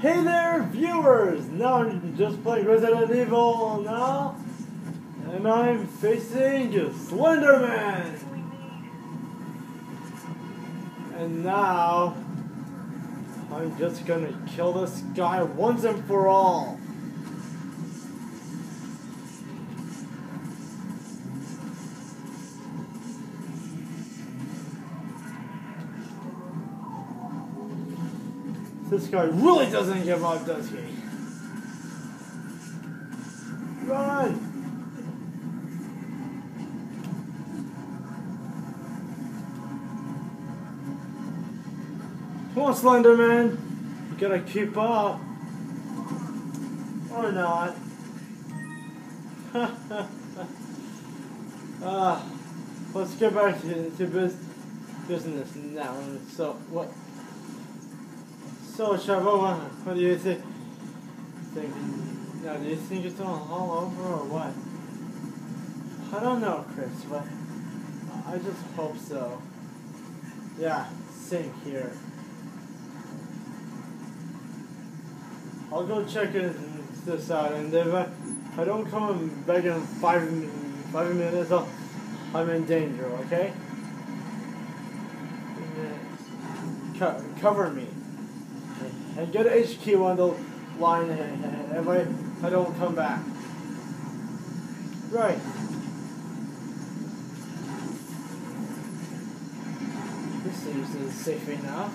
Hey there, viewers! Now I'm just playing Resident Evil now, and I'm facing Slenderman! And now, I'm just gonna kill this guy once and for all! This guy really doesn't give up, does he? Run! Come on, Slenderman! You gotta keep up. Or not. uh, let's get back to, to business now. So, what? So, Sheva, what do you think? think? Now, do you think it's all, all over or what? I don't know, Chris, but I just hope so. Yeah, same here. I'll go check it, this out, and if I, if I don't come back in five, five minutes, I'll, I'm in danger, okay? Co- cover me and get HQ on the line if I, if I don't come back. Right. This seems safe enough.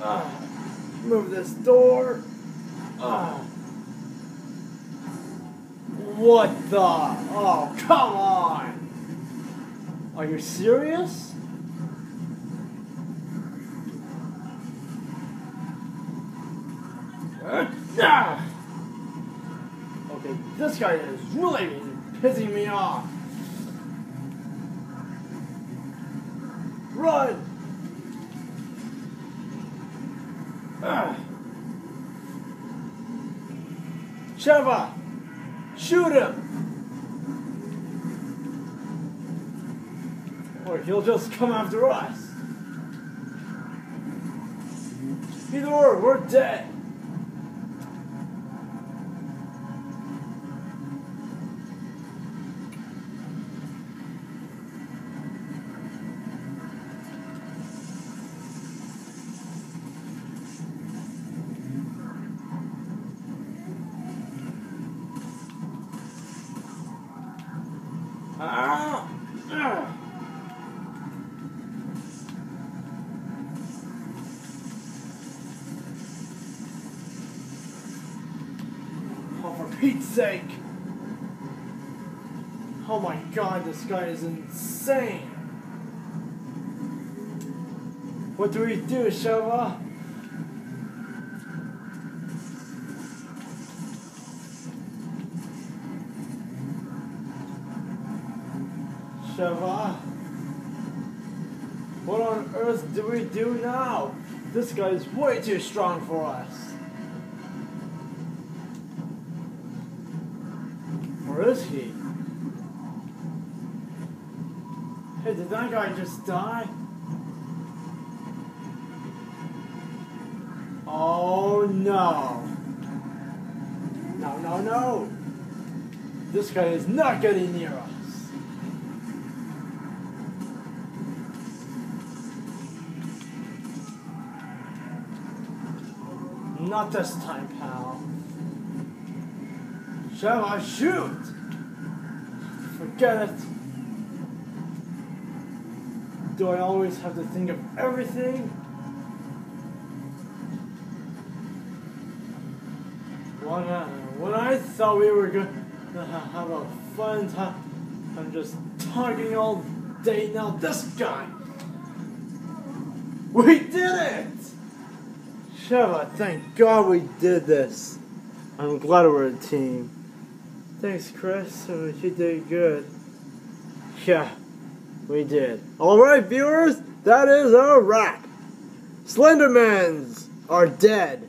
Ah, move this door. Ah. What the? Oh, come on! Are you serious? Ah! Okay, this guy is really pissing me off. Run! Ah! Sheva! Shoot him! Or he'll just come after us. Either or, we're dead. Ah! Ah! Oh, for Pete's sake! Oh my god, this guy is insane! What do we do, Sheva? Sheva? What on earth do we do now? This guy is way too strong for us. Where is he? Hey, did that guy just die? Oh no. No, no, no. This guy is not getting near us. Not this time, pal. Shall I shoot? Forget it. Do I always have to think of everything? When I, when I thought we were going to have a fun time, I'm just talking all day now. This guy! We did it! Sheva, thank God we did this. I'm glad we're a team. Thanks, Chris. You did good. Yeah, we did. Alright, viewers, that is a wrap. Slendermans are dead.